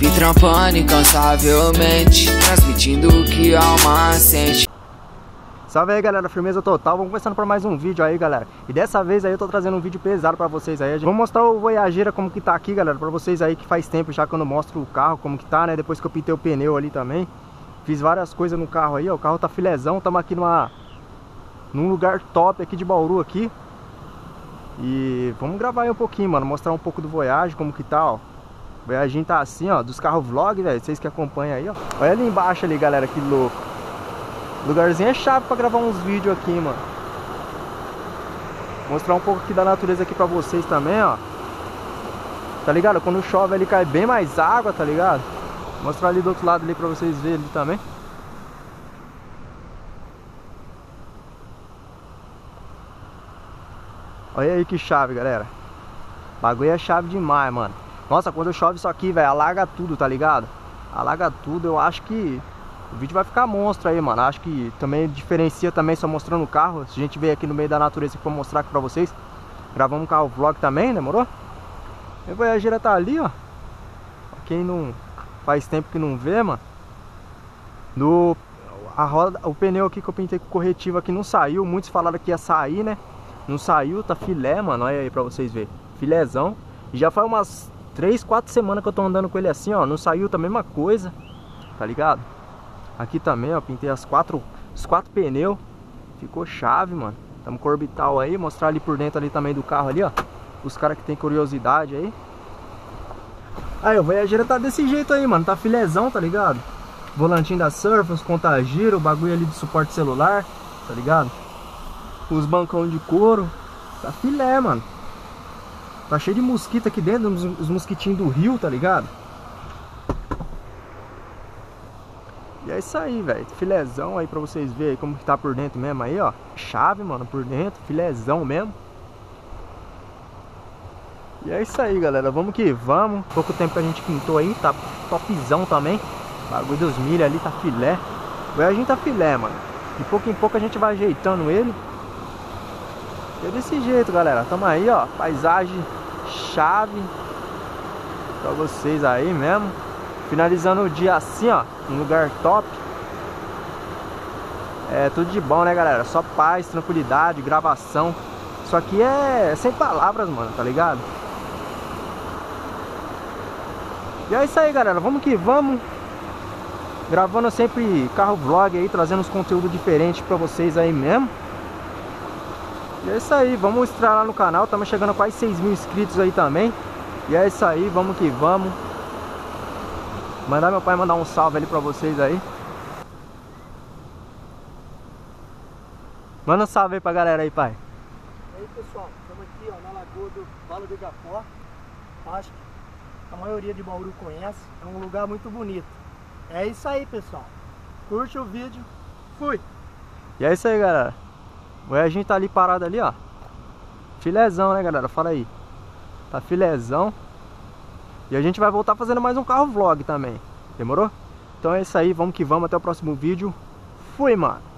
Sempre trampando incansavelmente, transmitindo o que a alma sente. Salve aí galera, firmeza total, vamos começando por mais um vídeo aí galera. E dessa vez aí eu tô trazendo um vídeo pesado pra vocês aí. Vou mostrar o Voyageira como que tá aqui galera Pra vocês aí que faz tempo já que eu não mostro o carro como que tá né? Depois que eu pintei o pneu ali também. Fiz várias coisas no carro aí, ó. O carro tá filezão, tamo aqui numa Num lugar top aqui de Bauru aqui. E vamos gravar aí um pouquinho, mano. Mostrar um pouco do Voyage, como que tá, ó O Voyaginho tá assim, ó Dos carros vlog, velho Vocês que acompanham aí, ó Olha ali embaixo ali, galera, que louco Lugarzinho é chave pra gravar uns vídeos aqui, mano. Mostrar um pouco aqui da natureza aqui pra vocês também, ó. Tá ligado? Quando chove ali cai bem mais água, tá ligado? Mostrar ali do outro lado ali pra vocês verem ali também. Olha aí que chave, galera. Bagulho é chave demais, mano. Nossa, quando chove isso aqui, velho, alaga tudo, tá ligado? Alaga tudo, eu acho que o vídeo vai ficar monstro aí, mano. Acho que também diferencia também só mostrando o carro. Se a gente veio aqui no meio da natureza pra mostrar aqui pra vocês. Gravamos um carro vlog também, demorou? E a Voyageira tá ali, ó. Pra quem não faz tempo que não vê, mano. No, a roda, o pneu aqui que eu pintei com corretivo aqui não saiu. Muitos falaram que ia sair, né? Não saiu, tá filé, mano. Olha aí pra vocês verem. Filézão. E já faz umas 3, 4 semanas que eu tô andando com ele assim, ó. Não saiu tá a mesma coisa. Tá ligado? Aqui também, ó, pintei as quatro, os quatro pneus. Ficou chave, mano. Tamo com orbital aí, mostrar ali por dentro ali também do carro ali, ó. Os caras que tem curiosidade aí. Aí, o Voyager tá desse jeito aí, mano. Tá filezão, tá ligado? Volantinho da Surface, contagiro, o bagulho ali de suporte celular, tá ligado? Os bancão de couro. Tá filé, mano. Tá cheio de mosquito aqui dentro, os mosquitinhos do rio, tá ligado? E é isso aí, velho. Filézão aí pra vocês verem como que tá por dentro mesmo aí, ó. Chave, mano, por dentro. Filézão mesmo. E é isso aí, galera. Vamos que vamos. Pouco tempo que a gente pintou aí. Tá topzão também. bagulho dos milho ali tá filé. Agora a gente tá filé, mano. De pouco em pouco a gente vai ajeitando ele. E é desse jeito, galera. Tamo aí, ó. Paisagem chave. Pra vocês aí mesmo. Finalizando o dia assim, ó, um lugar top. É tudo de bom, né, galera? Só paz, tranquilidade, gravação. Isso aqui é sem palavras, mano, tá ligado? E é isso aí, galera. Vamos que vamos. Gravando sempre carro vlog aí, trazendo uns conteúdos diferentes pra vocês aí mesmo. E é isso aí, vamos estrear lá no canal. Estamos chegando a quase 6 mil inscritos aí também. E é isso aí, vamos que vamos. Mandar meu pai mandar um salve ali pra vocês aí. Manda um salve aí pra galera aí, pai. E aí, pessoal, estamos aqui ó, na lagoa do Valo do Igapó. Acho que a maioria de Bauru conhece. É um lugar muito bonito. É isso aí, pessoal. Curte o vídeo. Fui! E é isso aí, galera. O gente tá ali parado ali, ó. Filezão, né, galera? Fala aí. Tá filezão. E a gente vai voltar fazendo mais um carro vlog também. Demorou? Então é isso aí, vamos que vamos, até o próximo vídeo. Fui, mano!